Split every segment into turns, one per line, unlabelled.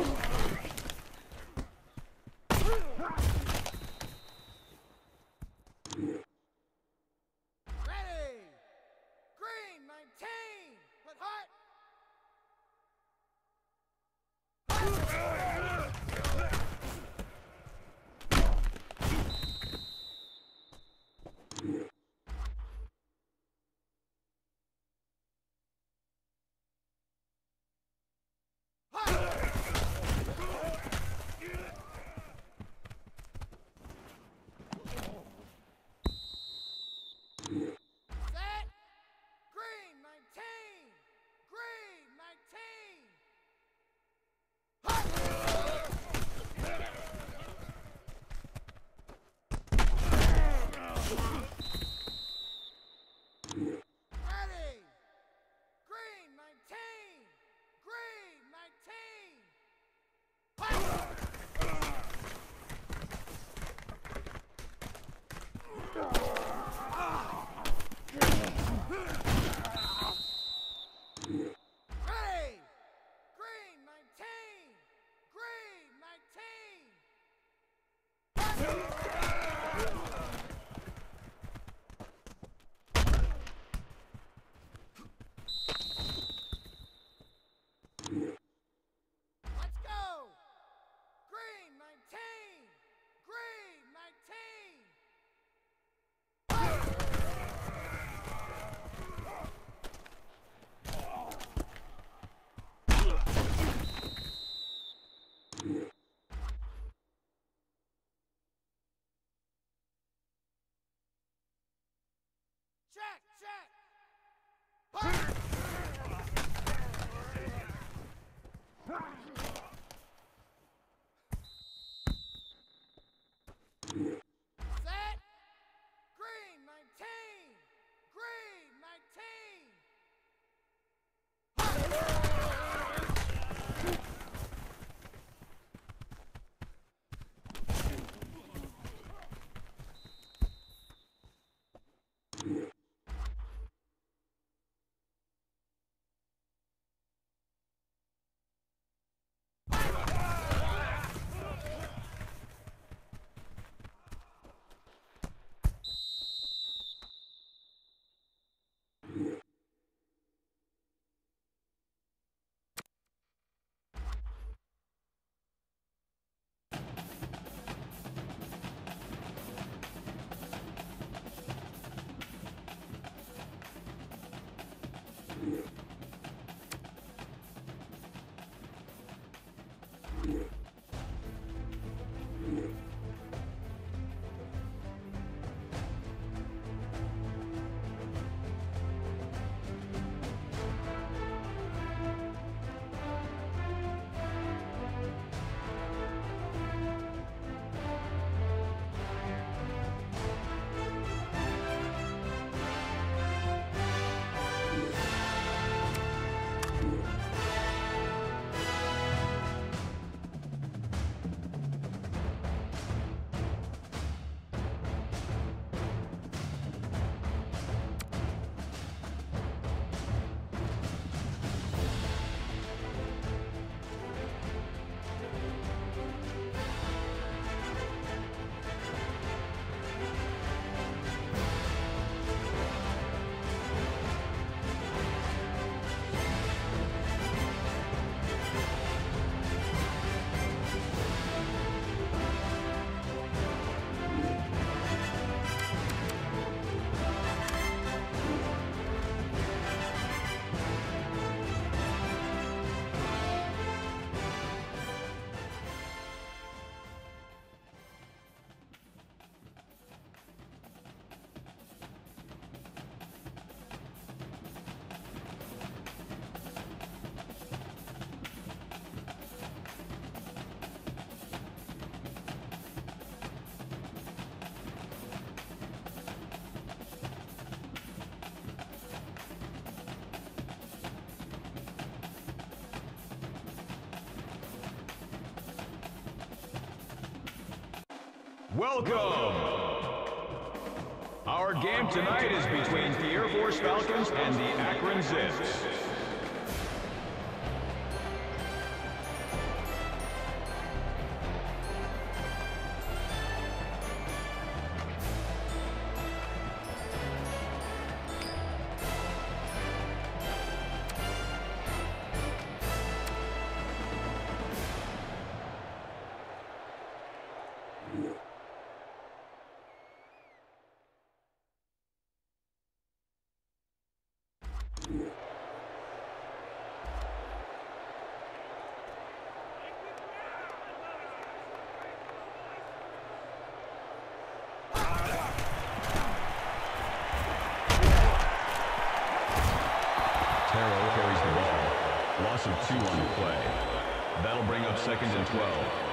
Ready! Check,
Welcome! Our game tonight is between the Air Force Falcons and the Akron Zips. Carries the ball. Loss of two on the play. That'll bring up second and 12.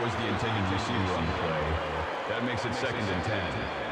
Was the intended receiver on the play. That makes it second and ten.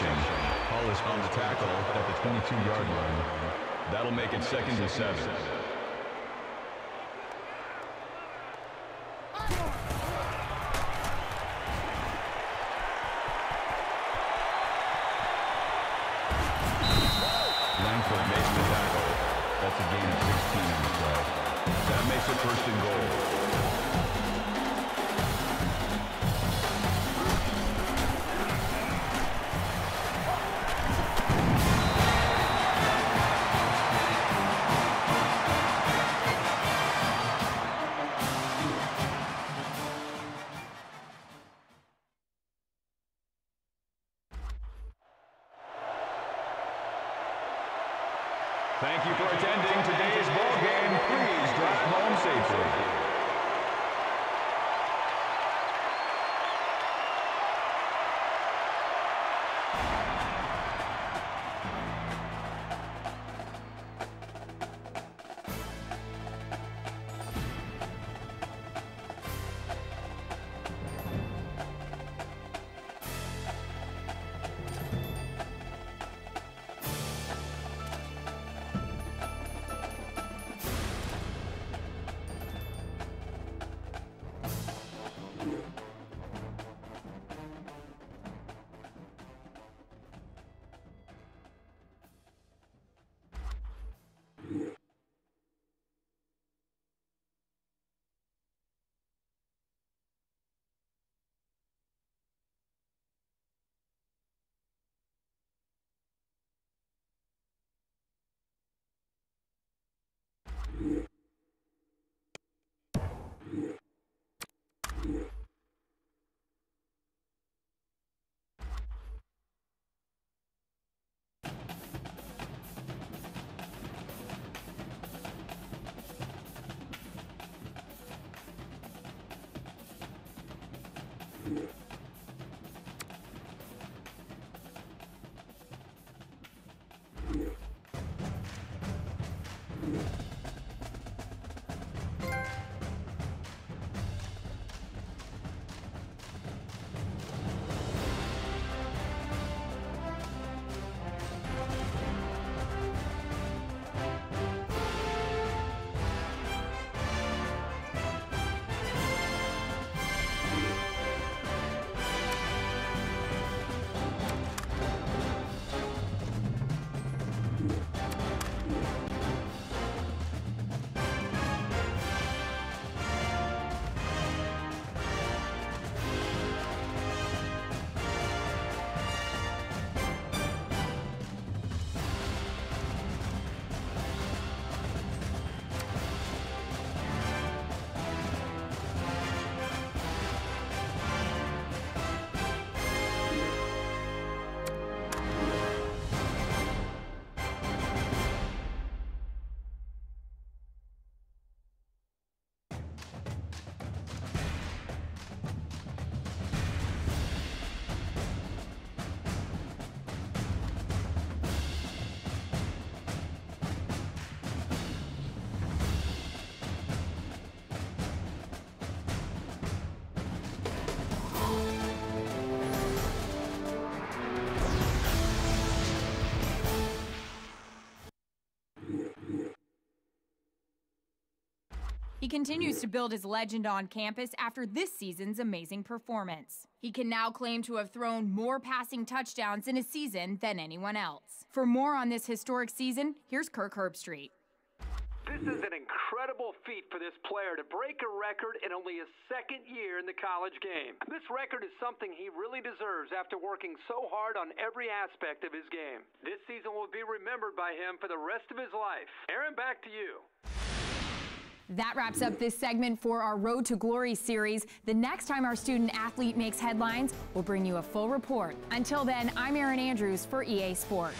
Reception. Hollis on the tackle at the 22-yard line. That'll make it second and seven. Thank you for attending today's ball game. Please drive home safely.
Continues to build his legend on campus after this season's amazing performance. He can now claim to have thrown more passing touchdowns in a season than anyone else. For more on this historic season, here's Kirk Herbstreit.
This is an incredible feat for this player to break a record in only his second year in the college game. This record is something he really deserves after working so hard on every aspect of his game. This season will be remembered by him for the rest of his life. Erin, back to you.
That wraps up this segment for our Road to Glory series. The next time our student athlete makes headlines, we'll bring you a full report. Until then, I'm Erin Andrews for EA Sports.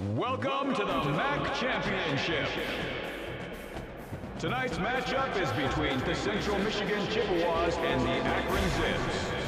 Welcome to the MAC Championship. Tonight's matchup is between the Central Michigan Chippewas and the Akron Zips.